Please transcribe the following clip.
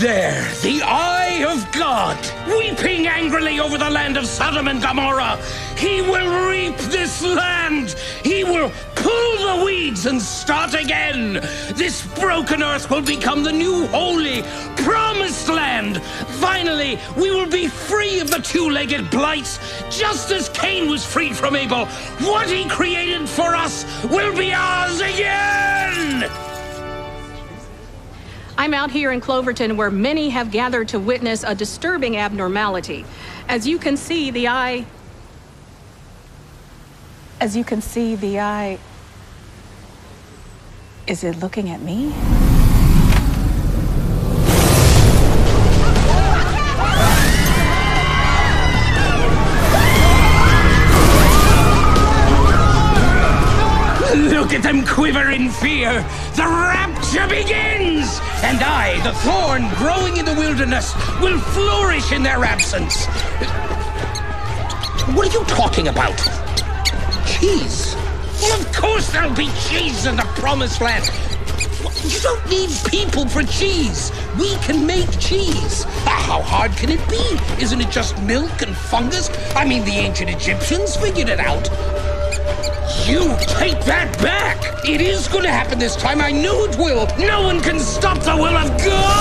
there, the eye of God, weeping angrily over the land of Sodom and Gomorrah. He will reap this land. He will pull the weeds and start again. This broken earth will become the new holy, promised land. Finally, we will be free of the two-legged blights, just as Cain was freed from Abel. What he created for us will be ours again! I'm out here in Cloverton where many have gathered to witness a disturbing abnormality. As you can see, the eye. As you can see, the eye. Is it looking at me? Look at them quiver in fear. The rapture begins. And I, the thorn growing in the wilderness, will flourish in their absence. What are you talking about? Cheese? Well, of course there'll be cheese in the promised land. You don't need people for cheese. We can make cheese. Ah, How hard can it be? Isn't it just milk and fungus? I mean, the ancient Egyptians figured it out. You take that back! It is going to happen this time. I knew it will. No one can stop the will of God!